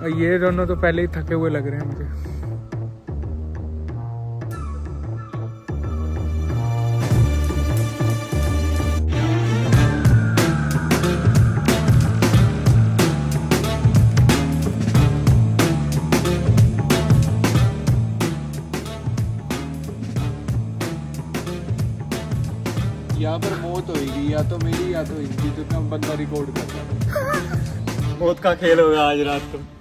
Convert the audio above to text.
और ये दोनों तो पहले ही थके हुए लग रहे हैं मुझे। यहाँ पर मौत होगी या तो मेरी या तो इनकी तो बंदा रिकॉर्ड करता मौत का खेल होगा आज रात को।